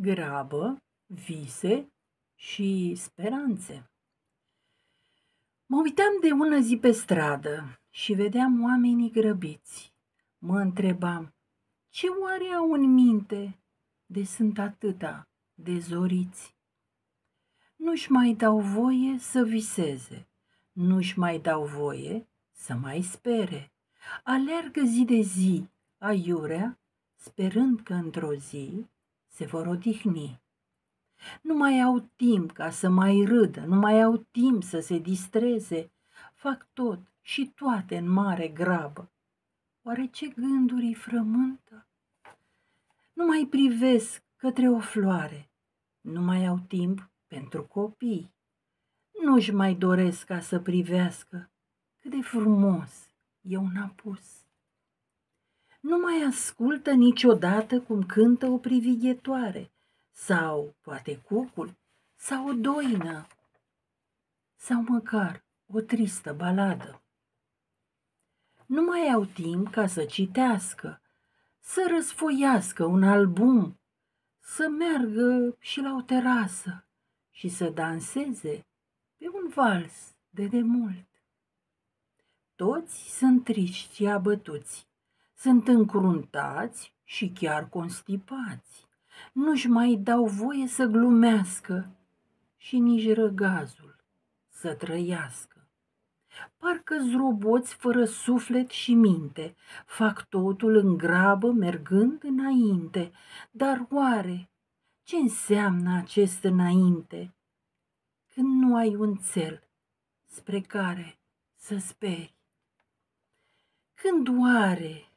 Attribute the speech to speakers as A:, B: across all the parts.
A: grabă, vise și speranțe. Mă uitam de una zi pe stradă și vedeam oamenii grăbiți. Mă întrebam, ce oare au în minte de sunt atâta dezoriți? Nu-și mai dau voie să viseze, nu-și mai dau voie să mai spere. Alergă zi de zi, aiurea, sperând că într-o zi se vor odihni. Nu mai au timp ca să mai râdă, nu mai au timp să se distreze, fac tot și toate în mare grabă. Oare ce gânduri îi frământă? Nu mai privesc către o floare, nu mai au timp pentru copii. Nu-și mai doresc ca să privească cât de frumos e un apus. Nu mai ascultă niciodată cum cântă o privighetoare, sau poate cucul, sau o doină, sau măcar o tristă baladă. Nu mai au timp ca să citească, să răsfoiască un album, să meargă și la o terasă și să danseze pe un vals de demult. Toți sunt triști și abătuți, sunt încruntați și chiar constipați nu-și mai dau voie să glumească și nici răgazul să trăiască. Parcă zroboți fără suflet și minte, fac totul în grabă mergând înainte, dar oare ce înseamnă acest înainte? Când nu ai un cel spre care să speri. Când oare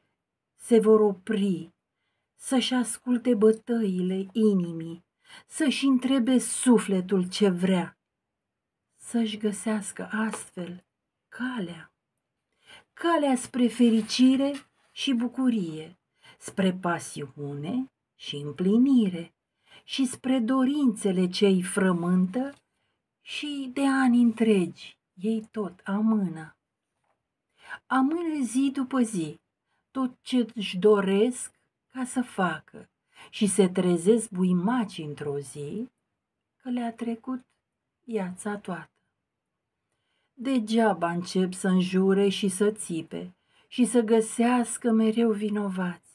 A: se vor opri să-și asculte bătăile inimii, să-și întrebe sufletul ce vrea, să-și găsească astfel calea, calea spre fericire și bucurie, spre pasiune și împlinire și spre dorințele ce îi frământă și de ani întregi ei tot amână. Amână zi după zi tot ce își doresc ca să facă și se trezesc buimaci într-o zi că le-a trecut viața toată. Degeaba încep să înjure și să țipe și să găsească mereu vinovați.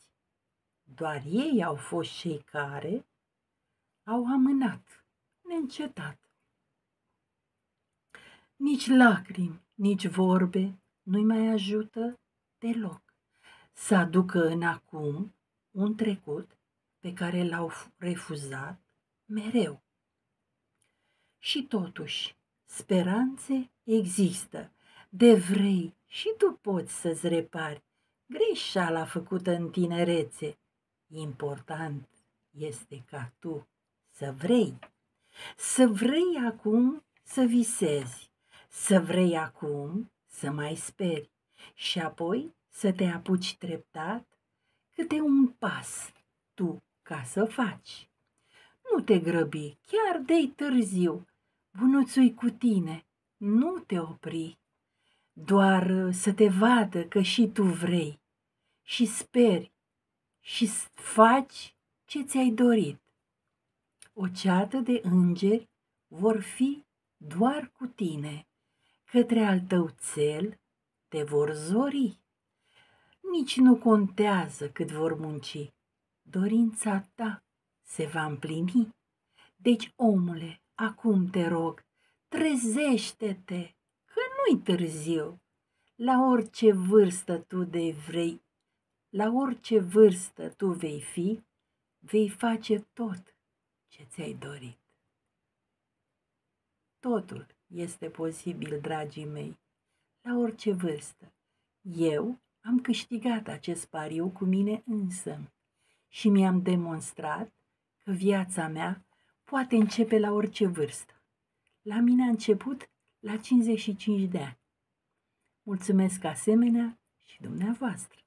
A: Doar ei au fost cei care au amânat, neîncetat. Nici lacrimi, nici vorbe nu-i mai ajută deloc să aducă în acum un trecut pe care l-au refuzat mereu. Și totuși, speranțe există, de vrei și tu poți să-ți repari greșeala făcută în tinerețe. Important este ca tu să vrei, să vrei acum să visezi, să vrei acum să mai speri și apoi să te apuci treptat câte un pas tu ca să faci. Nu te grăbi, chiar de târziu, bunuțui cu tine, nu te opri, doar să te vadă că și tu vrei. Și speri și faci ce ți-ai dorit. O ceată de îngeri vor fi doar cu tine, către al tău cel te vor zori nici nu contează cât vor munci. Dorința ta se va împlini. Deci, omule, acum te rog, trezește-te, că nu-i târziu. La orice vârstă tu de vrei, la orice vârstă tu vei fi, vei face tot ce ți-ai dorit. Totul este posibil, dragii mei, la orice vârstă. Eu am câștigat acest pariu cu mine însă și mi-am demonstrat că viața mea poate începe la orice vârstă. La mine a început la 55 de ani. Mulțumesc asemenea și dumneavoastră.